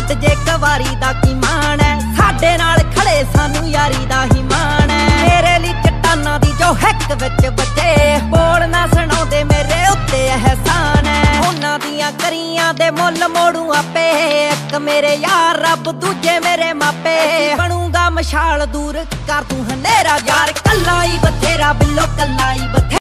ਛੱਡ ਜੇ ਕਵਾਰੀ ਦਾ ਕੀ ਮਾਣ ਹੈ? ਸਾਡੇ ਨਾਲ ਖੜੇ ਸਾਨੂੰ ਯਾਰੀ ਦਾ ਹੀ ਮਾਣ ਹੈ। ਮੇਰੇ ਲਈ ਚਟਾਨਾਂ ਦੀ ਜੋ ਹੈਕ ਵਿੱਚ ਬੱਜੇ ਬੋਲ ਨਾ ਸੁਣਾਉਂਦੇ ਮੇਰੇ ਉੱਤੇ ਅਹਿਸਾਨ ਹੈ। ਉਹਨਾਂ ਦੀਆਂ ਕਰੀਆਂ ਦੇ ਮੁੱਲ ਮੋੜੂ ਆਪੇ, ਇੱਕ ਮੇਰੇ ਯਾਰ, ਰੱਬ ਦੂਜੇ ਮੇਰੇ ਮਾਪੇ। ਬਣੂਗਾ ਮਸ਼ਾਲ ਦੂਰ ਕਰ ਤੂੰ ਹਨੇਰਾ ਯਾਰ, ਕੱਲਾ ਹੀ ਬਥੇਰਾ, ਬਿੱਲੋ ਕੱਲਾ ਹੀ